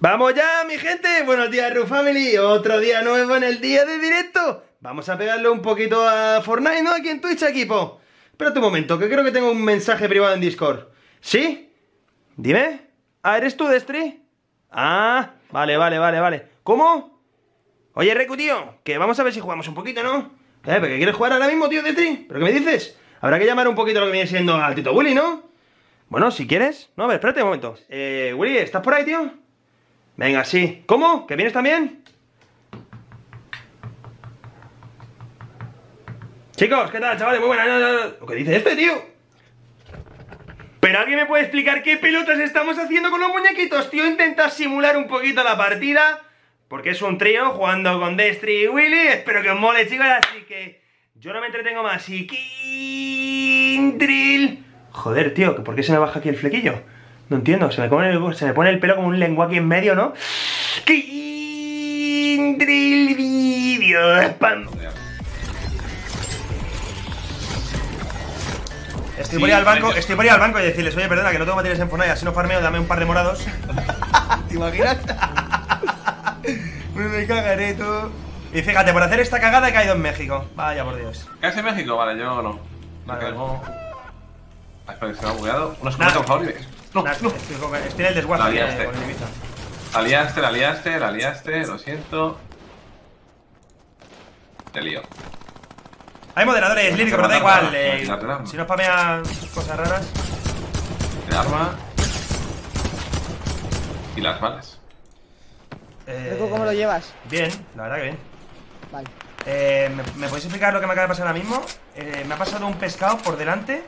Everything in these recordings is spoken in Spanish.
Vamos ya, mi gente. Buenos días, Ru Family. Otro día nuevo en el día de directo. Vamos a pegarle un poquito a Fortnite, ¿no? Aquí en Twitch, equipo. Espérate un momento, que creo que tengo un mensaje privado en Discord. ¿Sí? Dime. Ah, ¿eres tú, Destri? Ah, vale, vale, vale, vale. ¿Cómo? Oye, Reku, tío, que vamos a ver si jugamos un poquito, ¿no? ¿Eh? ¿Porque quieres jugar ahora mismo, tío, Destri? ¿Pero qué me dices? Habrá que llamar un poquito lo que viene siendo al Tito Willy, ¿no? Bueno, si quieres. No, a ver, espérate un momento. Eh, Willy, ¿estás por ahí, tío? Venga, sí. ¿Cómo? ¿Que vienes también? Chicos, ¿qué tal, chavales? Muy buenas. ¿Lo que dice este, tío? ¿Pero alguien me puede explicar qué pelotas estamos haciendo con los muñequitos, tío? Intenta simular un poquito la partida. Porque es un trío jugando con Destry y Willy. Espero que os mole, chicos. Así que yo no me entretengo más. Y... Drill. Joder, tío, ¿por qué se me baja aquí el flequillo? No entiendo, se me pone el, se me pone el pelo como un lengua aquí en medio, ¿no? Kindrill video spam. Estoy por ir al banco, estoy por ir al banco y decirles, oye, perdona, que no tengo materiales en Fortnite, así no farmeo, dame un par de morados. ¿Te imaginas? me cagaré tú. Y fíjate, por hacer esta cagada he caído en México. Vaya por Dios. ¿Caes en México? Vale, yo no. Vale, espera, que se me ha bugueado. Una escopeta, Nah. por favor. y- No, Nah, no. Estoy, en el desguace La liaste. con el Ibiza. La liaste, la liaste, la liaste, lo siento. Te lío. Hay moderadores líricos, pero da igual. eh, si nos pamean cosas raras. El arma. Y las balas. eh, ¿cómo lo llevas? Bien, la verdad que bien. Vale. Eh, ¿me, me podéis explicar lo que me acaba de pasar ahora mismo? Eh, me ha pasado un pescado por delante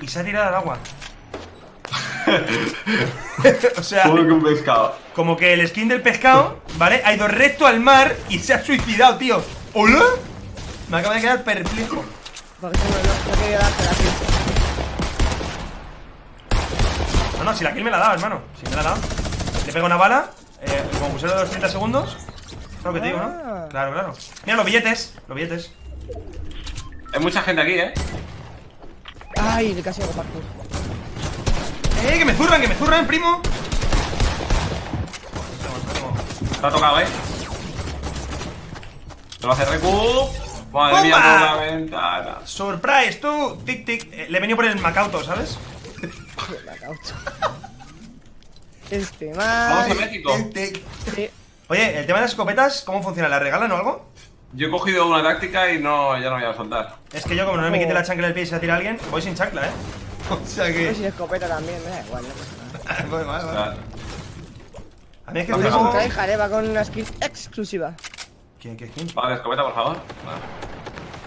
y se ha tirado al agua. o sea, Como que un pescado. como que el skin del pescado, ¿vale? Ha ido recto al mar y se ha suicidado, tío. ¿Hola? Me acaba de quedar perplejo. Porque no, no quería darte la kill. No, no, si la kill me la ha dado, hermano. Si me la ha dado. Le pego una bala, eh, como pulsero de los 30 segundos. Es lo que te digo, ¿no? Ah. Claro, claro. Mira los billetes, los billetes. Hay mucha gente aquí, eh. Ay, casi hago parkour. ¡Eh, que me zurran, que me zurran, primo! Ha tocado, eh. Te lo hace recu. Madre mía, por la ventana. Surprise, tú, tic tic. Eh, le he venido por el Macauto, ¿sabes? La caucho. Este man. Vamos a México. Tic tic. Sí. Oye, el tema de las escopetas, ¿cómo funciona? ¿La regalan o algo? Yo he cogido una táctica y no, ya no voy a soltar. Es que yo, como no me quite la chancla del pie y se la tira a alguien, voy sin chancla, ¿eh? O sea que. sin escopeta también, me da igual, no pasa nada. Vale, vale, vale. A mí es que a un tryhard, eh, va con una skin exclusiva. ¿Quién, quién, quién? vale, escopeta, por favor. Vale.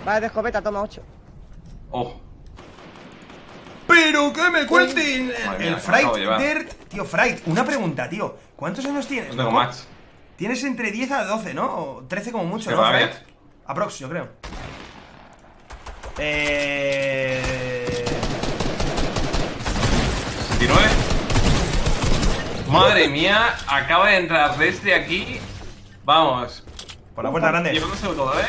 Vale, de escopeta, toma 8. Oh, ¡Pero que me cuenten! El llevar. Fright Tío, Fright, una pregunta, tío. ¿Cuántos años tienes? no tengo match. Tienes entre 10 a 12, ¿no? O 13 como mucho, Qué ¿no? Aprox, yo creo. Eh. Madre mía, acaba de entrar desde aquí. Vamos. Por la puerta grande. Llevándose todo, eh.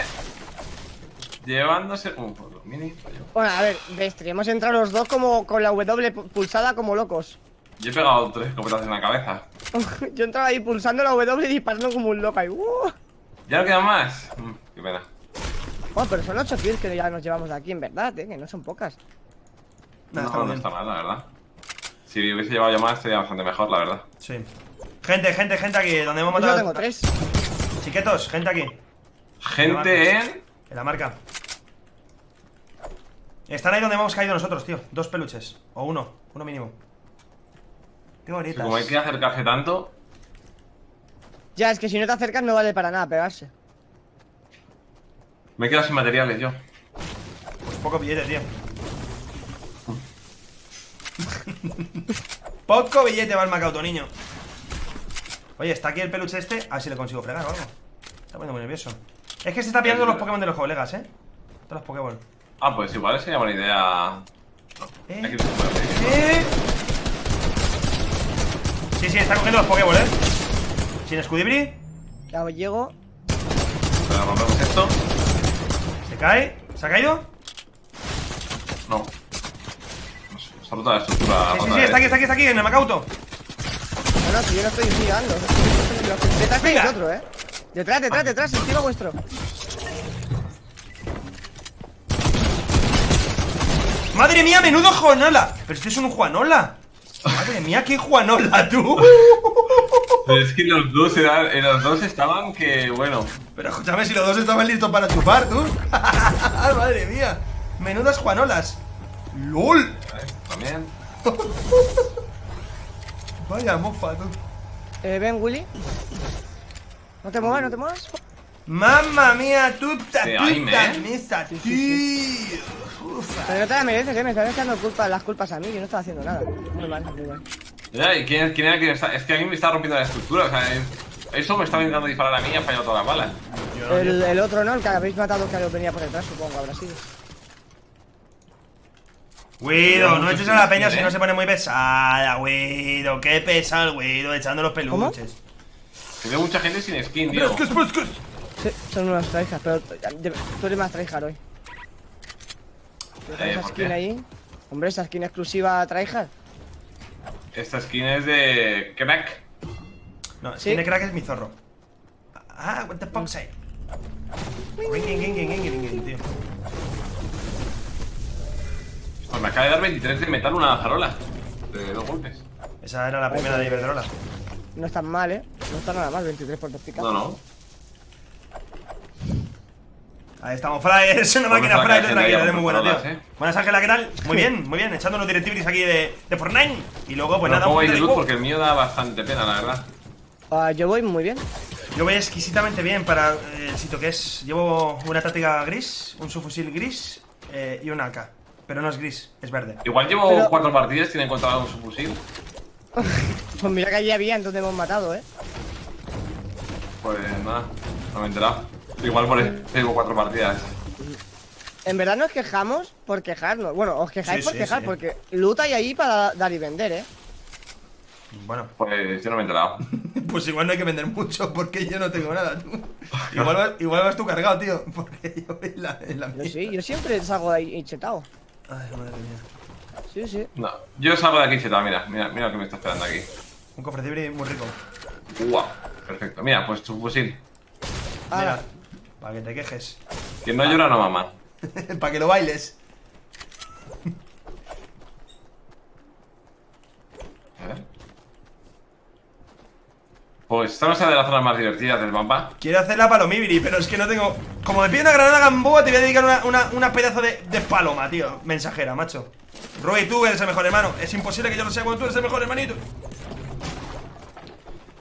Llevándose. Por los mini. Bueno, a ver, Destri, hemos entrado los dos como con la W pu- pulsada como locos. Yo he pegado tres escopetas en la cabeza. Yo entraba ahí pulsando la W y disparando como un loco ahí. ¡Uh! ¿Ya no quedan más? Mm, qué pena. Bueno, pero son 8 kills que ya nos llevamos de aquí, en verdad, eh, que no son pocas. No, No, está no, está mal, la verdad. Si hubiese llevado yo más, sería bastante mejor, la verdad. Sí. Gente, gente, gente aquí, donde hemos Yo matado. tengo 3. Chiquetos, gente aquí. Gente en. En la marca. Están ahí donde hemos caído nosotros, tío. Dos peluches. O uno, uno mínimo. Qué bonitas. como hay que acercarse tanto. Ya, es que si no te acercas no vale para nada pegarse. Me he quedado sin materiales yo. Pues poco billete, tío. Poco billete va el Macauto, niño. Oye, está aquí el peluche este. A ver si le consigo fregar o algo. Está poniendo muy nervioso. Es que se está pillando los Pokémon de los colegas, eh. Todos los Pokémon. Ah, pues igual sería buena idea. Eh. Aquí se puede hacer. Eh. Sí, sí, está cogiendo los Pokémon, eh. Sin escudibri. Ya os llego. Pero rompemos esto. Se cae. ¿Se ha caído? No. Se ha roto la estructura. Sí, sí, está aquí, está aquí, está aquí, en el Macauto. No, no, si yo no estoy llegando. Detrás tenéis otro, eh. Detrás, detrás, detrás, encima vuestro. ¡Madre mía, menudo Juanola! Pero este es un Juanola. Madre mía, qué Juanola, tú. Pero es que los dos eran, eh, los dos estaban que, bueno. Pero escúchame, si los dos estaban listos para chupar, tú. Madre mía. Menudas Juanolas. ¡Lol! También. Vaya mofa, tú. Eh, ven, Willy. No te muevas, no te muevas. Mamma mía, tuta, tuta, mesa, tío. Pero no te la mereces, eh. Me estás echando culpa, las culpas a mí. Yo no estaba haciendo nada. Muy mal, muy mal. Ya, ¿y quién, quién era quien está? Es que a mí me está rompiendo la estructura, o sea, es- eso me estaba intentando disparar a mí y ha fallado todas las balas. El, el otro no, el que habéis matado que venía por detrás, supongo, habrá sido. Guido, no eches a la peña si ¿eh? no se pone muy pesada, Guido. Qué pesado el Guido echando los peluches. Que veo mucha gente sin skin, tío. Sí, son unas traijas, pero de- tú eres más tryhard hoy. Eh, esa ¿por skin ahí. Hombre, esa skin exclusiva tryhard. Esta skin es de crack. No, Sí. tiene crack es mi zorro. Ah, what the fuck say. Me acaba de dar 23 de metal una zarola. De dos golpes. Esa era la primera de Iberdrola. No es tan mal, eh. No está nada mal, 23 por dos picas. No, no. Ahí estamos, Fry, es una Vamos máquina Fry, sacar tú gente tranquilo, ahí a es muy bueno, tío. ¿eh? Buenas, Ángela, ¿qué tal? Muy bien, muy bien, echando unos directrices aquí de, de Fortnite. Y luego, pues nada, ¿Cómo un vais de luz? Porque el mío da bastante pena, la verdad. Ah, yo voy muy bien. Yo voy exquisitamente bien para eh, el sitio que es. Llevo una táctica gris, un subfusil gris eh, y un AK. Pero no es gris, es verde. Igual llevo Pero- cuatro partidas, tienen encontrado un subfusil. Pues mira que allí había, entonces hemos matado, eh. Pues nada, no me he enterado. Igual por eso llevo cuatro partidas. En verdad nos quejamos por quejarnos. Bueno, os quejáis Sí, por sí, quejar, sí. porque loot hay ahí para dar y vender, eh. Bueno, Pues yo no me he enterado. pues igual no hay que vender mucho porque yo no tengo nada, tú. Igual vas, igual vas tú cargado, tío. Porque yo en la, en la Yo sí, yo siempre salgo de ahí chetado. Ay, madre mía. Sí, sí. No, yo salgo de aquí chetado, mira, mira, mira lo que me está esperando aquí. Un cofre cibre muy rico. Guau, perfecto. Mira, pues subfusil. Ahora, Mira, para que te quejes. Quien no llora no mama. para que lo bailes. Pues esta no es de las zonas más divertidas del mapa. Quiero hacer la palomibiri, pero es que no tengo. Como me pide una granada gamboa, te voy a dedicar una, una, una pedazo de, de paloma, tío. Mensajera, macho. Roy, tú eres el mejor hermano. Es imposible que yo lo sea cuando tú eres el mejor hermanito.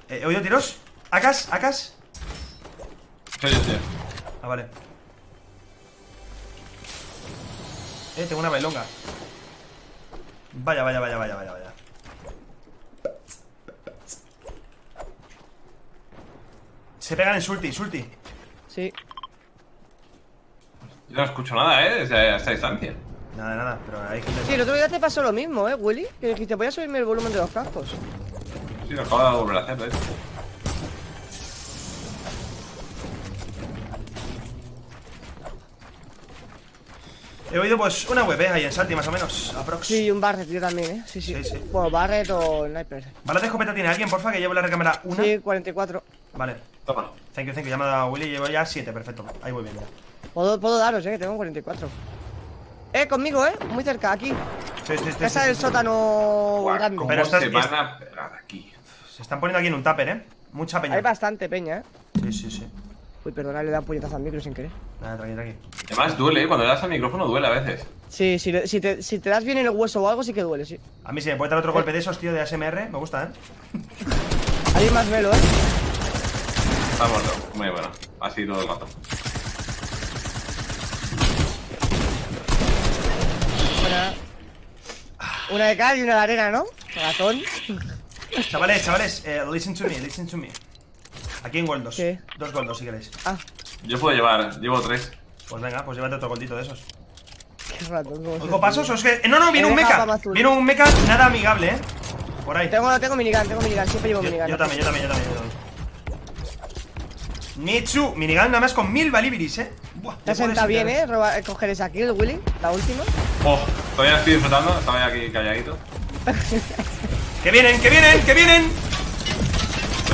Eh, ¿He oído tiros? ¿Acas? ¿Acas? Ah, vale. Eh, tengo una bailonga. Vaya, vaya, vaya, vaya, vaya, vaya. Se pegan en Sulti, Sulti. sí. Yo no escucho nada, ¿eh? Desde esta distancia. Nada, nada, pero hay gente. Sí, el otro día te pasó lo mismo, eh, Willy. Que dijiste, voy a subirme el volumen de los cascos. Sí, lo acabo de volver a hacer, hecho. He oído pues una web, ¿eh? Ahí en Salti, más o menos. Aprox. Sí, y un Barret yo también, eh. Sí, sí. Sí, sí. Bueno, Barret o Sniper. ¿Balas de escopeta tiene alguien, porfa? Que llevo la recámara una. Sí, 44. Vale. Toma. Thank you, thank you. Ya me ha dado Willy, llevo ya siete, perfecto. Ahí voy bien ya. Puedo, puedo daros, eh, que tengo 44. Eh, conmigo, eh. Muy cerca, aquí. Sí, sí, sí, Casa sí, del sí. sótano Guau, grande. ¿Cómo Pero estás- se van a pegar aquí? Se están poniendo aquí en un tupper, ¿eh? Mucha peña. Hay bastante peña, eh. Sí, sí, sí. Uy, perdona, le he dado puñetazo al micro sin querer. Nada, tranqui, tranqui. Además duele, ¿eh? Cuando le das al micrófono duele a veces. Sí, si, le- si, te, si te das bien en el hueso o algo, sí que duele, sí. A mí si me puede dar otro golpe de esos, tío, de ASMR, me gusta, ¿eh? Hay más velo, eh. Está muerto. Muy bueno. Así todo el rato. Una, una de cal y una de arena, ¿no? Ratón. Chavales, chavales, eh, listen to me, listen to me. Aquí en Goldos. ¿Qué? Dos Goldos, si queréis. Ah, Yo puedo llevar, llevo tres. Pues venga, pues llévate otro goldito de esos. qué ratón. cómo se ¿Oigo pasos o es que.? eh, no, no, viene un mecha. Viene un mecha nada amigable, ¿eh? Por ahí. Tengo, tengo minigun, tengo minigun, siempre llevo Yo, minigun. yo también, yo también, yo también, yo también. Mitsu, minigun nada más con mil valibiris, ¿eh? Buah, Te senta bien, eh. Roba- coger esa kill, Willy. La última. Oh, todavía estoy disfrutando. Estaba ya aquí calladito. ¡Que vienen, que vienen, que vienen!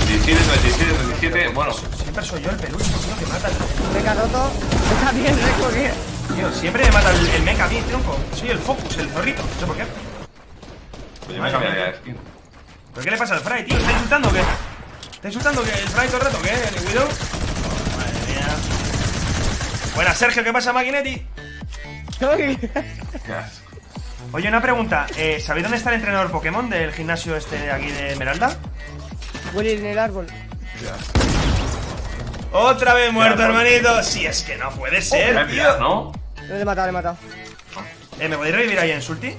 27, 37, 37. Bueno, Siempre soy yo el peluche, tío, que mata. el- Meca roto. Está bien recogido. Tío, siempre me mata el, el mecha a mí, tronco. Soy el focus, el zorrito. No sé por qué. pues yo me cambiaría de skin. ¿Pero qué le pasa al Fry, tío? ¿Está insultando o qué? ¿Está insultando que el Fry todo el rato? ¿Qué? ¿El Widow? Madre mía. Buenas, Sergio, ¿qué pasa, Maquinetti? Oye, una pregunta. Eh, ¿Sabéis dónde está el entrenador Pokémon del gimnasio este de aquí de Esmeralda? Willy en el árbol. Otra vez muerto, Ya, hermanito. Si es que no puede Me ser, voy a tirar, tío. ¿no? No le he matado, le he matado. Eh, ¿me podéis revivir ahí en Sulti?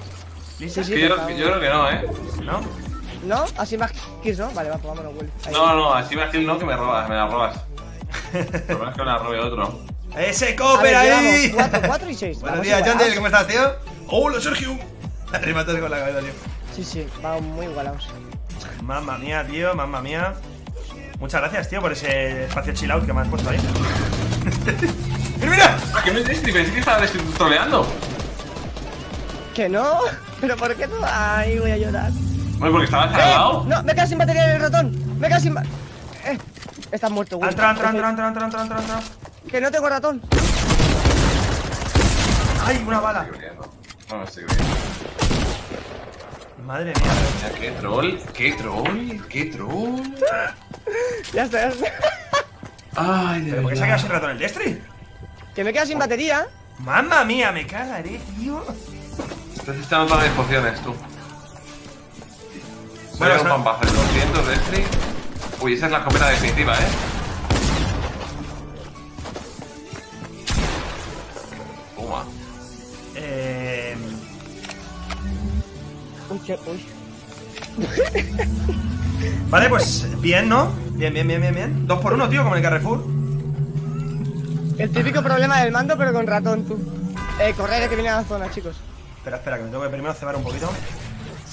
Sí, Que yo, yo creo que no, ¿eh? ¿No? ¿No? Así más kills, ¿no? Vale, va, pues vámonos. Ahí. No, no, así va a no que me robas, me la robas. Por lo menos que me la robe otro. ¡Ese A cooper ahí! llevamos 4, 4 y 6. Buenos días, Yandel, ¿cómo estás, tío? ¡Hola, Sergio! Arrimatas con la cabeza, tío. Sí, sí, vamos muy igualados. Mamma mía, tío, mamma mía. Muchas gracias, tío, por ese espacio chill out que me has puesto ahí. ¡Mira, mira! Ah, que no es Destiny, pensé que estaba troleando. ¿Que no? ¿Pero por qué no? Ay, voy a llorar. Bueno, porque estabas al ¡Eh! lado. No, me quedo sin batería en el ratón. Me quedo sin. ba- Eh, estás muerto, Willy. Entra, entra, entra, entra, entra, entra, entra, entra. Que no tengo ratón. ¡Ay, una bala! No me estoy creyendo. Madre mía. Mira, qué troll, qué troll, qué troll. Ya está, ya está. Ay, de ¿Pero por qué se ha quedado sin ratón el Destri? Que me quedo sin batería. Mamma mía, me cagaré, tío. Estás echando todas las pociones, tú. Bueno, pampazo de 200 de Destiny. Uy, esa es la escopeta definitiva, ¿eh? Toma. Eh. Uy, qué. Uy. Vale, pues bien, ¿no? Bien, bien, bien, bien, bien. Dos por uno, tío, como en el Carrefour. El típico problema del mando, pero con ratón, tú. Eh, correr, que viene a la zona, chicos. Espera, espera, que me tengo que primero cebar un poquito.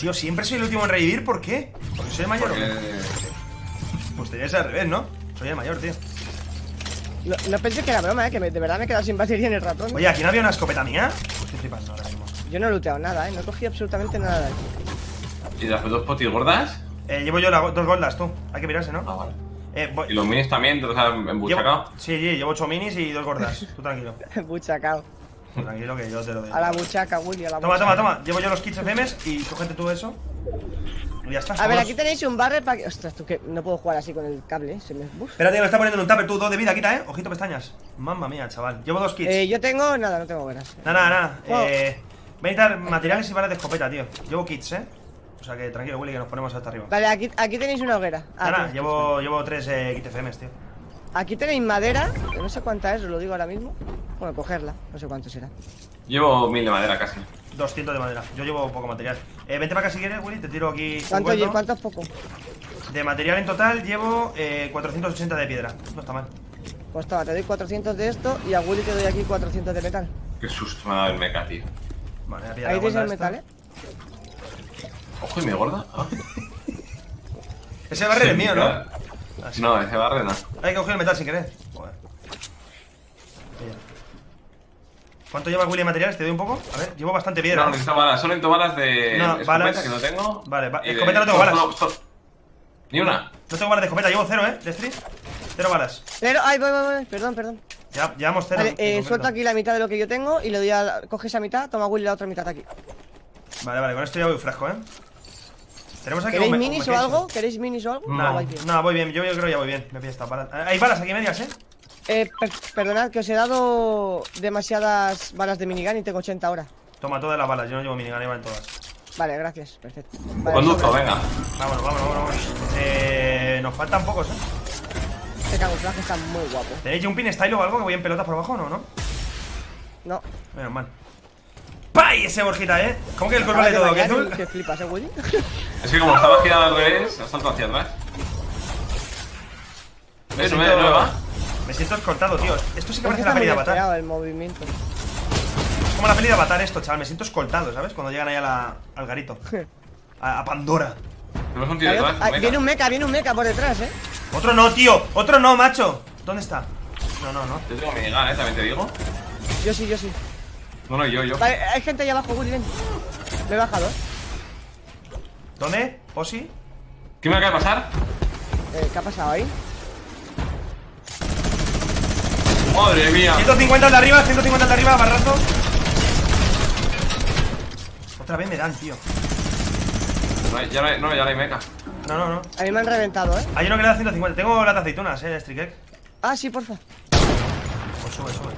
Tío, siempre soy el último en revivir, ¿por qué? Porque soy el mayor. o Porque... qué? Pues ser al revés, ¿no? Soy el mayor, tío. No, no pensé que era broma, eh, que me- de verdad me he quedado sin batería en el ratón. Oye, ¿aquí no había una escopeta mía? Pues estoy flipando ahora mismo. Yo no he looteado nada, eh. No he cogido absolutamente nada de aquí. ¿Y las dos potis gordas? Eh, llevo yo la- dos goldas, tú. Hay que mirarse, ¿no? Ah, vale. Eh, voy- ¿Y los minis también te los has llevo, embuchacado? sí, sí, llevo ocho minis y dos gordas. Tú tranquilo. Buchacao. Tranquilo que yo te lo doy. A la buchaca, Willy, a la Toma, buchaca. toma, toma. Llevo yo los kits FMs y cógete tú eso. Y ya está. A ver, aquí tenéis un barre para que. Ostras, tú que no puedo jugar así con el cable, eh. Se me. Uf. Espérate, que me está poniendo en un tupper tú, dos de vida, quita, eh. Ojito pestañas. Mamma mía, chaval. Llevo dos kits. Eh, yo tengo. Nada, no tengo veras. Nada, nada, nada. Eh, voy a necesitar materiales y balas de escopeta, tío. Llevo kits, eh. O sea que tranquilo, Willy, que nos ponemos hasta arriba. Vale, aquí, aquí tenéis una hoguera. Ah, Nada, llevo, llevo tres eh, kits FMs, tío. Aquí tenéis madera, que no sé cuánta es, os lo digo ahora mismo. Bueno, cogerla, no sé cuánto será. Llevo mil de madera casi. 200 de madera. Yo llevo poco material. Eh, vente para acá si quieres, Willy. Te tiro aquí. ¿Cuánto, oye, cuánto es poco? De material en total llevo eh, 480 de piedra. No está mal. Pues toma, te doy 400 de esto y a Willy te doy aquí 400 de metal. Qué susto me ha dado el mecha, tío. Vale, Ahí la tenéis bolsa el esta. metal, eh. Ojo, ¿y me gorda? Ese barril es mío, ¿no? Claro. No, ese barre no. Hay que coger el metal sin querer. Joder. ¿Cuánto lleva Willy de materiales? ¿Te doy un poco? A ver, llevo bastante piedra. No, necesito balas. Solo necesito balas de No, escopeta, balas- que no tengo. Vale, de- escopeta no tengo balas. Ni una. No tengo balas de escopeta, llevo cero, ¿eh? De street. Cero balas. Pero, ay, voy, voy, voy, perdón, perdón. Ya, llevamos cero. Vale, eh, suelto aquí la mitad de lo que yo tengo y le doy a. Coge esa mitad, toma Willy la otra mitad aquí. Vale, vale, con esto ya voy fresco, ¿eh? Tenemos aquí ¿Queréis un minis un o algo? ¿Queréis minis o algo? No, no, voy bien. Yo, yo creo que ya voy bien. Me pilla esta balas. Eh, Hay balas aquí medias, ¿eh? Eh, per- perdonad, que os he dado demasiadas balas de minigun y tengo 80 ahora. Toma todas las balas. Yo no llevo minigun, llevan todas. Vale, gracias, perfecto. Vale, Conduzco, sobre. venga. Vámonos, vámonos, vámonos. Eh, nos faltan pocos, ¿eh? Este camuflaje está muy guapo. ¿Tenéis jumping style o algo que voy en pelotas por abajo o no? ¿No? No. Menos mal. ¡Pay! Ese Borjita, ¿eh? ¿Cómo que el cuerpo de todo? ¿Qué azul? Que flipas, eh, Willy. Es que como estaba girado al revés, ha saltado hacia atrás. Me siento- me va. Me siento escoltado, tío. Esto sí que parece la peli de Avatar. el movimiento. Es como la peli de Avatar esto, chaval. Me siento escoltado, ¿sabes? Cuando llegan ahí a la- al garito. A, a Pandora. Tenemos un tío Hay otro- detrás. ah, viene un mecha, viene un mecha por detrás, eh. Otro no, tío. Otro no, macho. ¿Dónde está? No, no, no. Yo tengo minigun, eh, también te digo. Yo sí, yo sí. No, no, yo, yo. Vale, hay gente ahí abajo, Willy, ven. Me he bajado, eh. ¿Dónde? ¿Posi? ¿Qué me acaba de pasar? Eh, ¿Qué ha pasado ahí? Madre mía. 150 al de arriba, 150 al de arriba, barrazo. Otra vez me dan, tío. No, hay- ya no, hay, no, ya no hay meca. No, no, no. A mí me han reventado, ¿eh? Hay uno que le da 150. Tengo las aceitunas, eh, Strikek. Ah, sí, porfa. Pues sube, sube.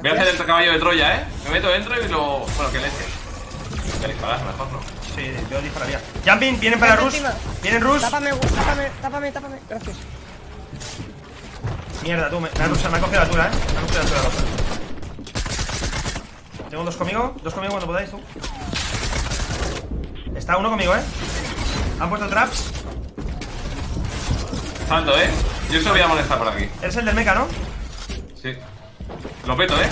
Voy a hacer el caballo de Troya, eh. Me meto dentro y lo. Bueno, que leche. Que disparar, mejor, ¿no? Sí, yo dispararía. Jumping, vienen para Rus. Vienen Rus. Tápame, tápame, tápame, tápame. Gracias. Mierda, tú, me, me, ha, me ha cogido la altura, eh. Me ha cogido la altura la. Tengo dos conmigo, dos conmigo cuando podáis, tú. Está uno conmigo, eh. Han puesto traps. Salto, eh. Yo se lo voy a molestar por aquí. Eres el del mecha, ¿no? Sí. Lo peto, eh.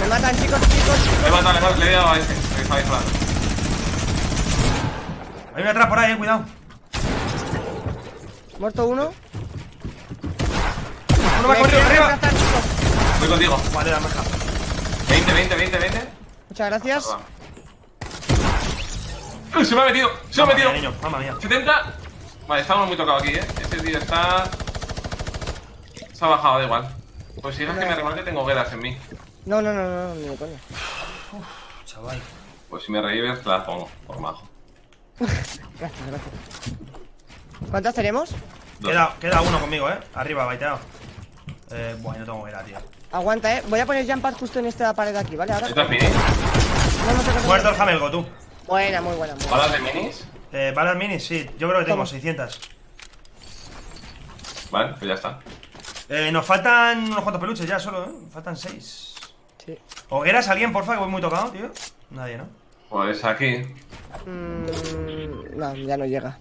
Me matan, chicos, chicos. Le he matado, le he matado, le he dado a ese. Que está disparando. Hay una trap por ahí, eh, cuidado. Muerto uno. Uno va Me corriendo arriba. Voy contigo. Vale, la meja. 20, 20, 20, 20. Muchas gracias. Uy, se me ha metido. Se me ha metido. mía, niño, mamma mía. 70. Vale, estamos muy tocados aquí, eh. Ese tío está. Se ha bajado, da igual. Pues si es que me remate, tengo hogueras en mí. No, no, no, no, no, ni de coña. Chaval. Pues si me revives, te las pongo, por majo. Gracias, gracias. ¿Cuántas tenemos? Queda, queda uno conmigo, eh. Arriba, baiteado. Eh, buah, no tengo era, tío. Aguanta, eh. Voy a poner jump pad justo en esta pared de aquí, ¿vale? Ahora. No, no. Muerto el Hamelgo, tú. Buena, muy buena. Muy buena. ¿Balas de minis? Eh, balas minis, sí. Yo creo que tengo Toma. 600. Vale, pues ya está. Eh, nos faltan unos cuantos peluches ya solo, ¿eh? Faltan 6. Sí. ¿Hogueras alguien, porfa? Que voy muy tocado, tío. Nadie, ¿no? Pues aquí. Mm, no, ya no llega.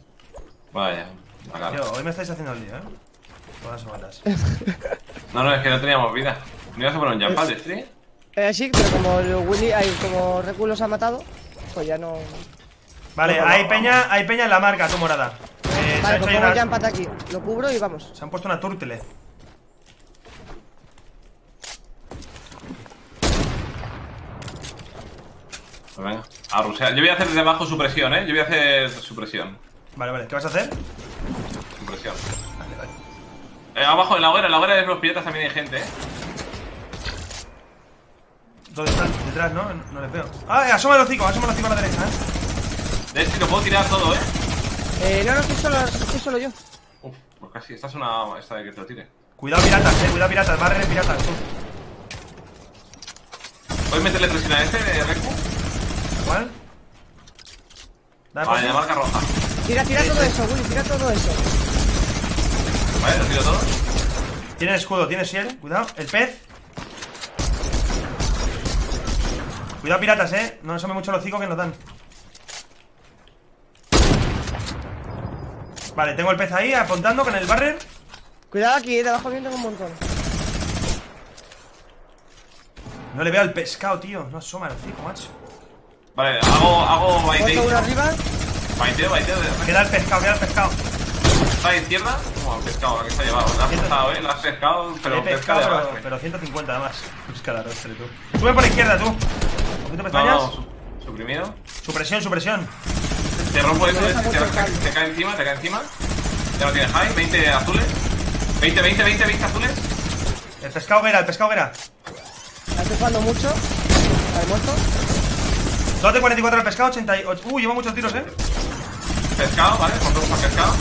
Vaya. Tío, hoy me estáis haciendo el lío, ¿eh? Todas las. No, no, es que no teníamos vida. ¿No ibas a poner un jump pad de stream? Eh, sí, pero como el Willy, como Recu los ha matado, pues ya no. Vale, hay peña, hay peña en la marca, tú morada. Eh, se, ha Vale, hecho pues una- pad aquí. Lo cubro y vamos. se han puesto una turtle. Pues venga. A rusear. Yo voy a hacer desde abajo supresión, eh. Yo voy a hacer supresión. Vale, vale, ¿qué vas a hacer? Supresión. Vale, vale. Eh, abajo en la hoguera, en la hoguera de los piratas también hay gente, eh. ¿Dónde están? Detrás, ¿no? No les veo. Ah, eh, asoma el hocico, asoma el hocico a la derecha, ¿eh? De hecho, lo puedo tirar todo, eh. Eh, no, no, estoy solo, estoy solo yo. Uf, pues casi. Esta es una. Esta de que te lo tire. Cuidado piratas, eh, cuidado piratas, barren piratas, tú. ¿Puedes meterle presión a este de Recu? ¿Cuál? Dale, Vale, de marca roja. Tira, tira todo eso, Willy, tira todo eso. Vale, lo tiro todo. Tiene escudo, tiene shield, cuidado. El pez. Cuidado piratas, eh. No asome mucho el hocico que nos dan. Vale, tengo el pez ahí apuntando con el barrer. Cuidado aquí, eh, debajo mío tengo un montón. No le veo al pescado, tío. No asoma el hocico, macho. Vale, hago, hago Muerto uno baiteo. arriba. Baiteo, baiteo. de- Queda el pescado, queda el pescado. ¿Está a izquierda? Como el pescado, la que se ha llevado. La has pescado, eh. La has pescado, pero He pesca pescado, de pero, pero 150 además. Busca la arrastre, tú. Sube por la izquierda, tú. ¿Un poquito No, pestañas? no, su- suprimido. Supresión, supresión. Te rompo eso, deja te, te, te cae encima, te cae encima. Ya lo tienes high, 20 azules. 20, 20, 20, 20 azules. El pescado vera, el pescado vera. Estoy jugando mucho. Vale, muerto. 2 de 44 el pescado, 88. Uy, lleva muchos tiros, eh. Pescado, ¿vale? Por para pescado.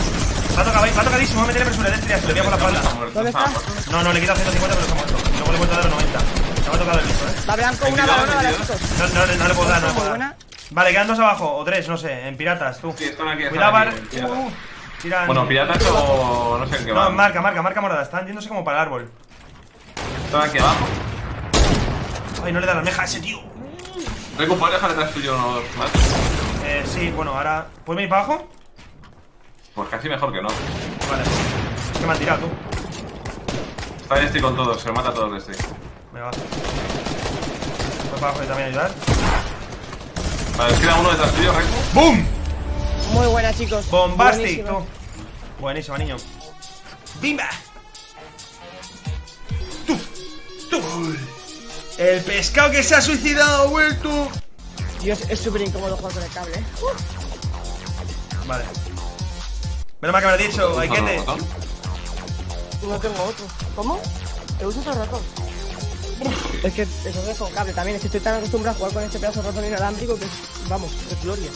Va tocado, va tocadísimo, va a meter presura eléctrica, se le voy a por la espalda. No, no, le quita 150, pero está muerto. Luego le he vuelto a dar 90. Se me ha tocado el piso, eh. Va blanco, una 22, balona, vale, 22. chicos. No, no, no, no le puedo dar, no le puedo dar. Vale, quedan dos abajo, o tres, no sé, en piratas, tú. Sí, están aquí, están Cuidado, aquí. Uh, tiran. Bueno, piratas o no sé en qué No, van. marca, marca, marca morada. Están yéndose como para el árbol. Están aquí abajo. Ay, no le da la almeja a ese tío. Recu, ¿puedes dejar detrás tuyo unos más? Eh, sí, bueno, ahora. ¿Puedes venir para abajo? Pues casi mejor que no. Vale. Es que me han tirado tú. Está este con todos, se mata a todos este. Me va. Voy para abajo y también ayudar. Vale, queda uno detrás tuyo, Recu. ¡Boom! Muy buena, chicos. Bombastic, Buenísima. tú. Buenísima, niño. ¡Bimba! ¡Tú! ¡Tú! El pescado que se ha suicidado ha vuelto. Dios, es súper incómodo jugar con el cable, ¿eh? Vale. Menos mal que me lo has dicho, Aikete. Botón. No tengo otro. ¿Cómo? ¿Te usas el ratón? Es que eso es con cable también, es que estoy tan acostumbrado a jugar con este pedazo de ratón inalámbrico que, vamos, es gloria.